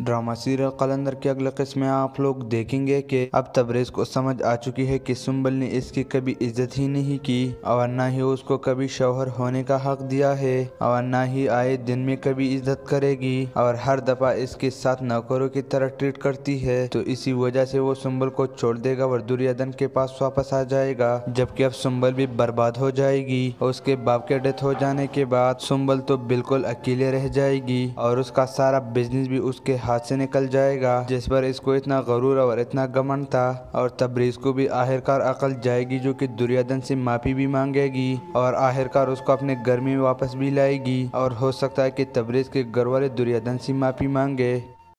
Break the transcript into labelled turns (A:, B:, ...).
A: Drama serial कलंदर की अगले किस्म में आप लोग देखेंगे कि अब तबरेज को समझ आ चुकी है कि सुम्बल ने इसकी कभी इज़्ज़त ही नहीं की। और न ही उसको कभी शौहर होने का हक दिया है। और न ही आए दिन में कभी इज़्ज़त करेगी। और हर दफ़ा इसके साथ नौकरों की तरह ट्रीट करती है। तो इसी वजह से वो सुम्बल को छोड़ देगा और दुर्योधन के पास वापस आ जाएगा। जबकि अब सुम्बल भी बर्बाद हो जाएगी। और उसके बाप के डेथ हो जाने के बाद सुम्बल तो बिल्कुल अकेले रह जाएगी। और उसका सारा बिज़नेस भी उसके हाथ से निकल जाएगा, जिस पर इसको इतना गरूर और इतना गमन था। और तबरीज को भी आखिरकार अकल जाएगी जो कि दुर्योधन से माफ़ी भी मांगेगी और आखिरकार उसको अपने घर में वापस भी लाएगी। और हो सकता है कि तबरीज के घर वाले दुर्योधन से माफ़ी मांगे।